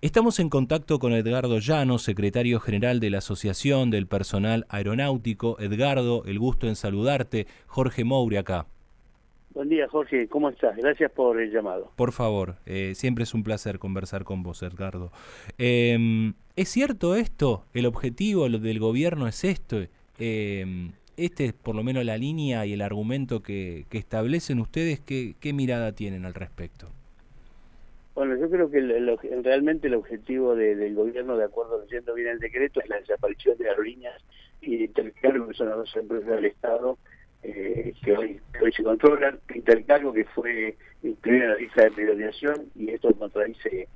Estamos en contacto con Edgardo Llano, secretario general de la Asociación del Personal Aeronáutico. Edgardo, el gusto en saludarte. Jorge Moure acá. Buen día, Jorge. ¿Cómo estás? Gracias por el llamado. Por favor, eh, siempre es un placer conversar con vos, Edgardo. Em, ¿Es cierto esto? ¿El objetivo del gobierno es esto? Eh, este es por lo menos la línea y el argumento que, establecen ustedes. ¿Qué, ¿Qué mirada tienen al respecto? Bueno, yo creo que realmente el objetivo del gobierno, de acuerdo leyendo bien el decreto, es la desaparición de aerolíneas y de intercargo, que son las dos empresas del Estado eh, que, hoy, hoy se controlan. Intercargo que fue incluida en la lista de privatización y esto contradice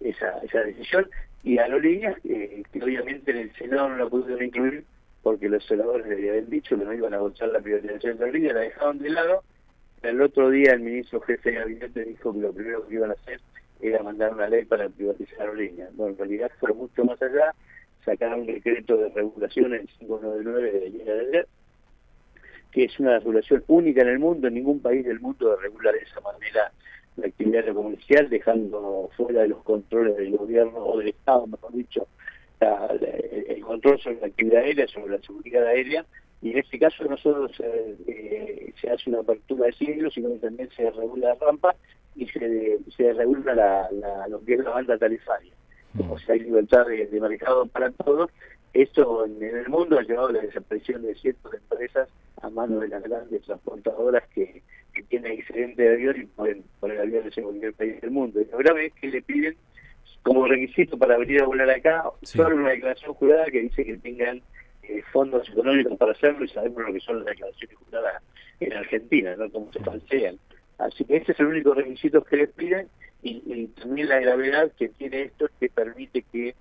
esa, esa decisión. Y aerolíneas que, que obviamente en el Senado no la pudieron incluir porque los senadores le habían dicho que no iban a votar la privatización de aerolíneas, la dejaron de lado. El otro día el ministro jefe de gabinete dijo que lo primero que iban a hacer era mandar una ley para privatizar aerolíneas. Bueno, en realidad fue mucho más allá, sacaron un decreto de regulación en 599 de ayer que es una regulación única en el mundo, en ningún país del mundo de regular de esa manera la actividad comercial, dejando fuera de los controles del gobierno o del Estado, mejor dicho, el control sobre la actividad aérea, sobre la seguridad aérea, y en este caso no solo se, eh, se hace una apertura de sino que también se regula la rampa y se, se regula la, la, lo que es la banda tarifaria. Como mm. si hay libertad de, mercado para todos, esto en, el mundo ha llevado a la desaparición de cientos de empresas a manos de las grandes transportadoras que, que tienen excedente de avión y pueden poner aviones en cualquier país del mundo. Y lo grave es que le piden como requisito para venir a volar acá solo una declaración jurada que dice que tengan eh, fondos económicos para hacerlo y sabemos lo que son las declaraciones juradas en Argentina, no cómo se falsean. Así que ese es el único requisito que les piden y, también la gravedad que tiene esto es que permite que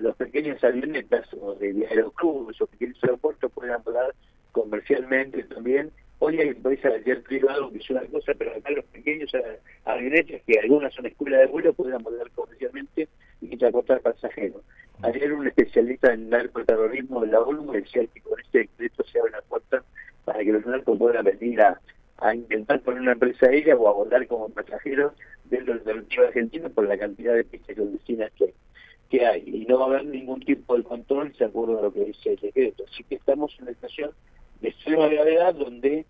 los pequeños avionetas o de aeroclubs o pequeños aeropuertos puedan volar comercialmente también. Hoy hay empresas de jet privado que es una cosa, pero acá los pequeños avionetas, que algunas son escuelas de vuelo, puedan volar comercialmente y transportar pasajeros. Ayer un especialista en narcoterrorismo de la ONU decía que con este decreto se abre la puerta para que los narcos puedan venir a a intentar poner una empresa aérea o a volar como pasajeros dentro del territorio argentino por la cantidad de pistas clandestinas que, que hay. Y no va a haber ningún tipo de control de acuerdo a lo que dice el decreto. Así que estamos en una situación de extrema gravedad donde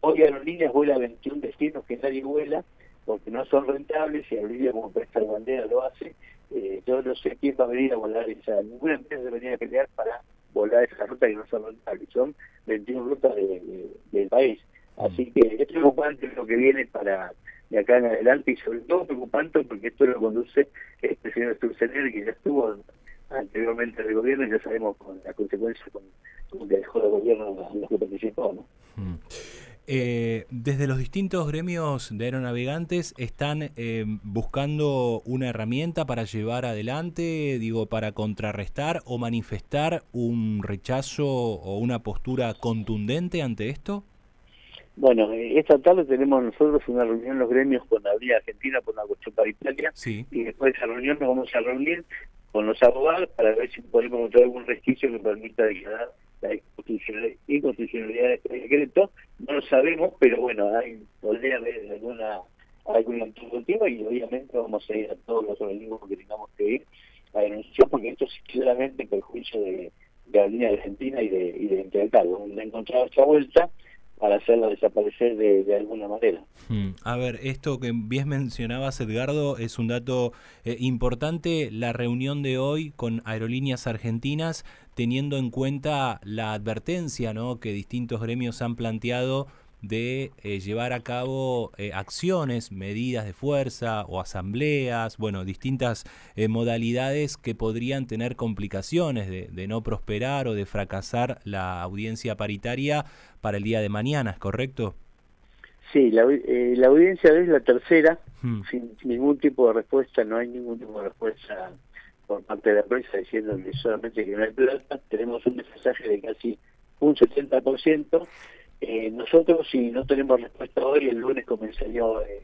hoy aerolíneas vuela a 21 destinos que nadie vuela porque no son rentables y aerolíneas como Presta Bandera lo hace. Eh, yo no sé quién va a venir a volar esa, ninguna empresa debería pelear para volar esa ruta que no son rentables. Son 21 rutas del país. Así que es preocupante lo que viene para de acá en adelante y sobre todo preocupante porque esto lo conduce el señor Sturzenegger que ya estuvo anteriormente del gobierno y ya sabemos con las consecuencias con, con que dejó el gobierno en los que participó. ¿no? Mm. Eh, desde los distintos gremios de aeronavegantes están eh, buscando una herramienta para llevar adelante, digo, para contrarrestar o manifestar un rechazo o una postura contundente ante esto. Bueno, eh, esta tarde tenemos nosotros una reunión en los gremios con la Vía Argentina por una cuestión paritaria y después de esa reunión nos vamos a reunir con los abogados para ver si podemos encontrar algún resquicio que permita declarar la inconstitucionalidad de este decreto. No lo sabemos, pero bueno, hay podría haber alguna alguna alternativa y obviamente vamos a ir a todos los organismos que tengamos que ir a denunciar porque esto es claramente perjuicio de, de la línea Argentina y de, y de. De encontrar esta vuelta para hacerla desaparecer de, alguna manera. Hmm. A ver, esto que bien mencionabas, Edgardo, es un dato eh, importante, la reunión de hoy con Aerolíneas Argentinas, teniendo en cuenta la advertencia ¿no? que distintos gremios han planteado de eh, llevar a cabo eh, acciones, medidas de fuerza o asambleas, bueno, distintas eh, modalidades que podrían tener complicaciones de, de, no prosperar o de fracasar la audiencia paritaria para el día de mañana, ¿es correcto? Sí, la, la audiencia es la tercera, hmm. sin ningún tipo de respuesta, no hay ningún tipo de respuesta por parte de la prensa diciendo que solamente que no hay plata, tenemos un mensaje de casi un 70%, eh, nosotros, si no tenemos respuesta hoy, el lunes comenzaría eh,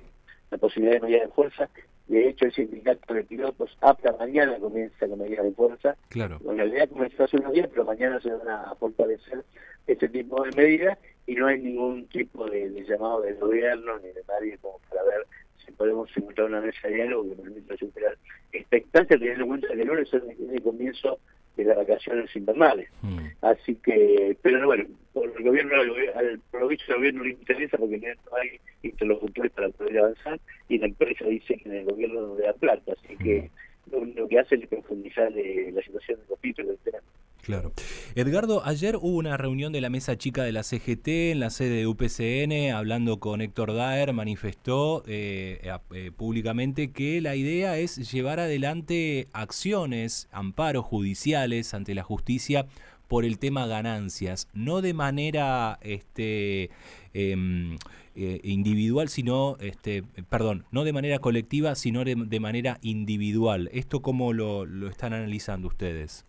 la posibilidad de medida de fuerza. De hecho, el sindicato de pilotos apta mañana comienza la medida de fuerza. Claro. En realidad comenzó hace unos días, pero mañana se van a fortalecer este tipo de medidas y no hay ningún tipo de, llamado del gobierno ni de nadie como para ver si podemos encontrar una mesa de diálogo que permita superar instancia, teniendo en cuenta que el lunes es el comienzo de las vacaciones invernales. Mm. Así que, pero bueno, por el gobierno, al provincia del gobierno le interesa porque no hay interlocutores para poder avanzar y la empresa dice que en el gobierno de La Plata, así que mm. lo, que hace es profundizar eh, la situación de los del terreno. Claro. Edgardo, ayer hubo una reunión de la mesa chica de la CGT en la sede de UPCN, hablando con Héctor Daer, manifestó eh, eh, públicamente que la idea es llevar adelante acciones, amparos judiciales ante la justicia por el tema ganancias, no de manera este, em, eh, individual, sino, este, perdón, no de manera colectiva, sino de, manera individual. ¿Esto cómo lo, lo están analizando ustedes?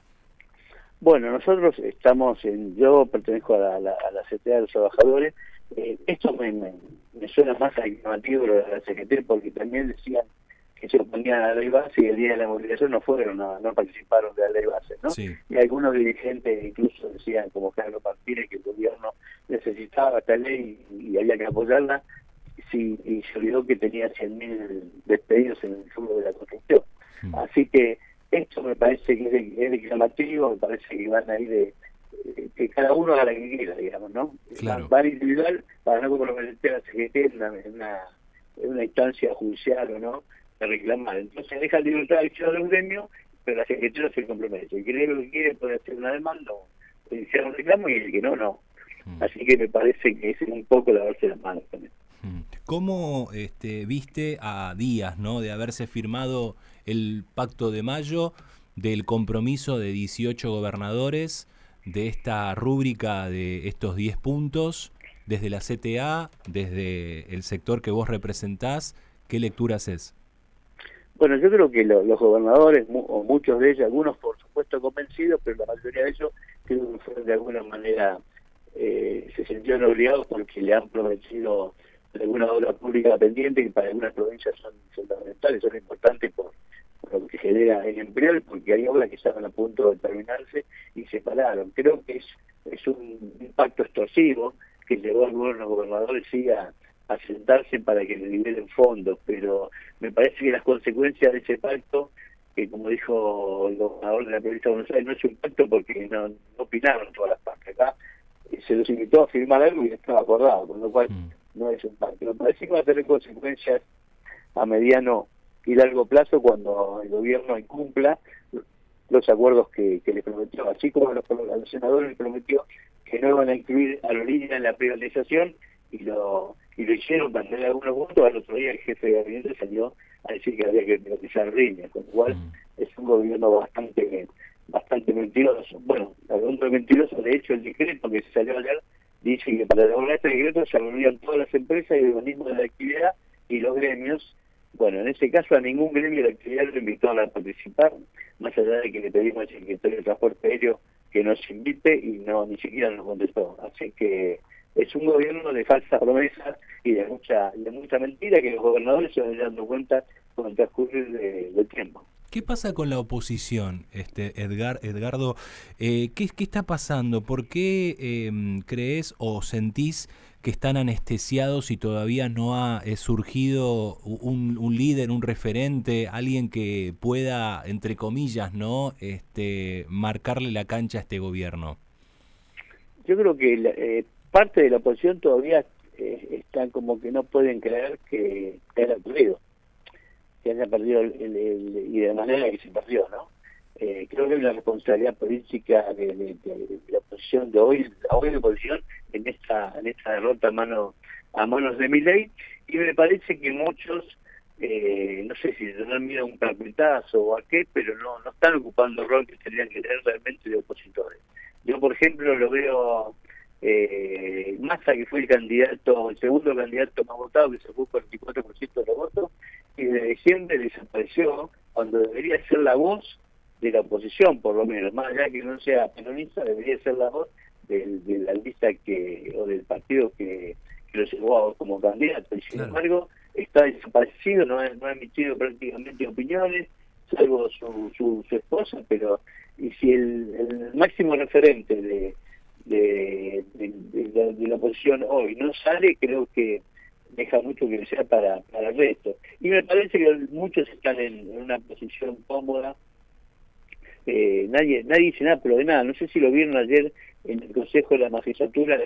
Bueno, nosotros estamos en, yo pertenezco a la, a la de los trabajadores, eh, esto me, me, suena más a llamativo de la CGT porque también decían que se oponían a la ley base y el día de la movilización no fueron, no, no participaron de la ley base, ¿no? Y algunos dirigentes incluso decían, como Carlos Martínez, que el gobierno necesitaba esta ley y, había que apoyarla, sí, y se olvidó que tenía 100.000 despedidos en el sur de la construcción. Así que esto me parece que es, de, llamativo, me parece que van a ir de, que cada uno haga la que quiera, digamos, ¿no? Claro. Van individual para no comprometer a la CGT en una, una, una, instancia judicial o no, de reclamar. Entonces deja libertad de acción del gremio, pero la CGT no se compromete. El que lo que quiere puede hacer una demanda iniciar un reclamo y el que no, no. Mm. Así que me parece que es un poco lavarse las manos también. Mm. ¿Cómo este, viste a días ¿no? de haberse firmado el pacto de mayo del compromiso de 18 gobernadores de esta rúbrica de estos 10 puntos desde la CTA, desde el sector que vos representás? ¿Qué lectura haces? Bueno, yo creo que los gobernadores, o muchos de ellos, algunos por supuesto convencidos, pero la mayoría de ellos creo que de alguna manera, eh, se sintieron obligados porque le han prometido alguna obra pública pendiente que para algunas provincias son fundamentales, son importantes por, lo que genera el empleo porque hay obras que estaban a punto de terminarse y se pararon. Creo que es, es un impacto extorsivo que llevó a algunos gobernadores sí a, sentarse para que le liberen fondos, pero me parece que las consecuencias de ese pacto, que como dijo el gobernador de la provincia de Buenos Aires, no es un pacto porque no, opinaron todas las partes acá, se los invitó a firmar algo y estaba acordado, con lo cual mm no es un pacto. Me parece que va a tener consecuencias a mediano y largo plazo cuando el gobierno incumpla los acuerdos que, que le prometió, así como los, los senadores le prometió que no iban a incluir a Lolina en la privatización y lo y lo hicieron para tener algunos votos, al otro día el jefe de gabinete salió a decir que había que privatizar Línea, con lo cual mm. es un gobierno bastante bastante mentiroso. Bueno, un mentiroso, de hecho el decreto que se salió a leer dice que para elaborar este decreto se reunían todas las empresas y organismos de la actividad y los gremios. Bueno, en ese caso a ningún gremio de actividad lo invitó a participar, más allá de que le pedimos al secretario de Transporte Aéreo que nos invite y no ni siquiera nos contestó. Así que es un gobierno de falsas promesas y de mucha de mucha mentira que los gobernadores se van dando cuenta con el transcurrir del tiempo. ¿Qué pasa con la oposición, este Edgar, Edgardo? Eh, ¿qué, ¿qué, está pasando? ¿Por qué em, crees o sentís que están anestesiados y todavía no ha eh, surgido un, líder, un referente, alguien que pueda, entre comillas, no, este, marcarle la cancha a este gobierno? Yo creo que eh, parte de la oposición todavía eh, están como que no pueden creer que haya ocurrido que haya perdido el, y de manera que se perdió, ¿no? Eh, creo que hay una responsabilidad política de, la oposición de hoy, hoy de oposición en esta en esta derrota a manos a manos de mi ley y me parece que muchos eh, no sé si tendrán miedo a un carpetazo o a qué, pero no no están ocupando el rol que tendrían que tener realmente de opositores. Yo, por ejemplo, lo veo eh, Massa, que fue el candidato, el segundo candidato más votado, que se fue por el 24% de los votos, y de diciembre desapareció cuando debería ser la voz de la oposición, por lo menos, más allá que no sea peronista, debería ser la voz del, de la lista que o del partido que, lo llevó como candidato. Y sin embargo, está desaparecido, no ha, no ha emitido prácticamente opiniones, salvo su, su, su esposa, pero y si el, el máximo referente de, de, de, la oposición hoy no sale, creo que deja mucho que sea para, para el resto. Y me parece que muchos están en, una posición cómoda. Eh, nadie nadie dice nada, pero de nada. No sé si lo vieron ayer en el Consejo de la Magistratura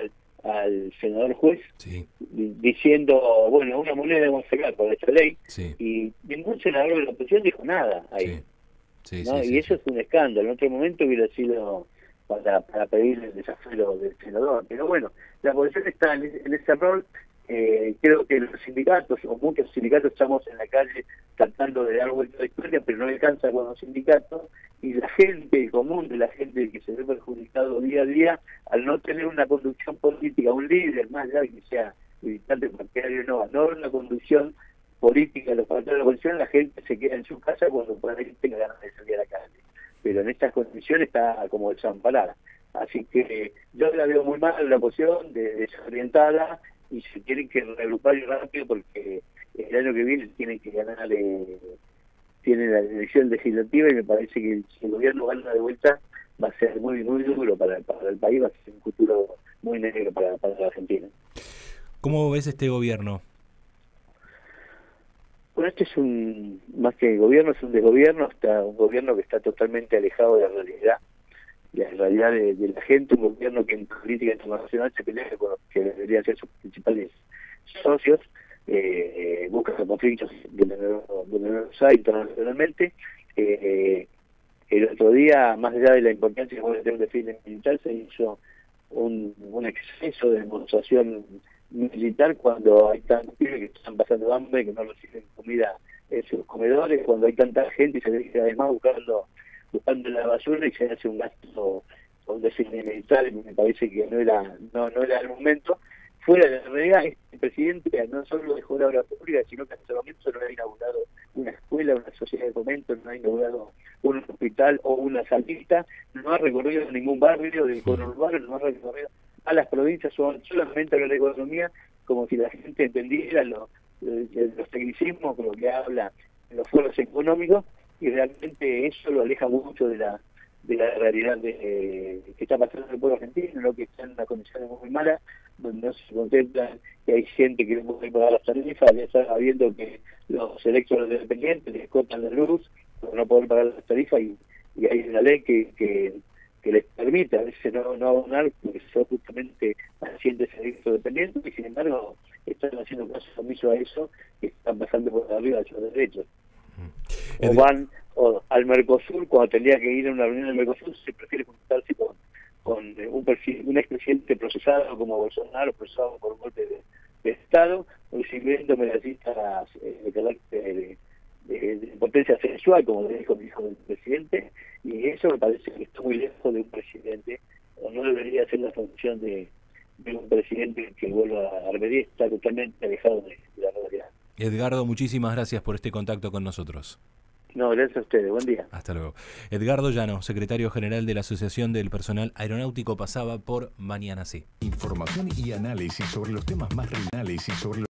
al, senador juez diciendo, bueno, una moneda vamos a sacar por esta ley. Y ningún senador de la oposición dijo nada ahí. y eso es un escándalo. En otro momento hubiera sido para, para pedir el desafío del senador. Pero bueno, la oposición está en, ese rol. Eh, creo que los sindicatos, o muchos sindicatos, estamos en la calle tratando de dar vuelta la historia, pero no alcanza con los sindicatos. Y la gente común, de la gente que se ve perjudicado día a día, al no tener una conducción política, un líder más allá que sea militante partidario, no, no una conducción política de los partidos de la oposición, la gente se queda en su casa cuando por ahí tenga ganas de salir a la calle pero en estas condiciones está como desamparada. Así que yo la veo muy mal la posición, de, desorientada, y se tienen que reagrupar rápido porque el año que viene tienen que ganar, eh, tienen la elección legislativa y me parece que si el gobierno gana de vuelta va a ser muy muy duro para, para el país, va a ser un futuro muy negro para, para la Argentina. ¿Cómo ves este gobierno? Bueno, este es un, más que gobierno, es un desgobierno, está un gobierno que está totalmente alejado de la realidad, la realidad de, la gente, un gobierno que en política internacional se pelea con los que deberían ser sus principales socios, eh, busca conflictos la internacionalmente. Eh, el otro día, más allá de la importancia que puede tener un desfile militar, se hizo un, un exceso de demostración militar cuando hay tantos que están pasando hambre, que no reciben comida en sus comedores, cuando hay tanta gente y se que además buscando buscando la basura y se hace un gasto un desfile militar, me parece que no era no no era el momento. Fuera de la realidad, este presidente no solo dejó la obra pública, sino que hasta el momento no ha inaugurado una escuela, una sociedad de fomento, no ha inaugurado un hospital o una salita, no ha recorrido ningún barrio del conurbano, no ha recorrido a las provincias son solamente hablar de economía como si la gente entendiera lo, los tecnicismos, con lo que habla en los foros económicos y realmente eso lo aleja mucho de la de la realidad de, que está pasando en el pueblo argentino, lo que está en una condición muy mala, donde no se contempla que hay gente que no puede pagar las tarifas, ya está habiendo que los electores independientes les cortan la luz por no poder pagar las tarifas y, hay una ley que, que les permite a veces no, no abonar porque son justamente pacientes dependientes y sin embargo están haciendo caso omiso a eso y están pasando por arriba de sus derechos. O van o, al Mercosur, cuando tendría que ir a una reunión del Mercosur, se prefiere juntarse con, con un, un expresidente procesado como Bolsonaro, procesado por un golpe de, Estado, recibiendo medallistas eh, de carácter de, potencia sexual, como le dijo mi hijo del presidente, y eso me parece que está muy lejos de un presidente, o no debería ser la función de, un presidente que vuelva a Armería, está totalmente alejado de. Edgardo, muchísimas gracias por este contacto con nosotros. No, gracias a ustedes. Buen día. Hasta luego. Edgardo Llano, secretario general de la Asociación del Personal Aeronáutico, pasaba por Mañana Sí. Información y análisis sobre los temas más renales y sobre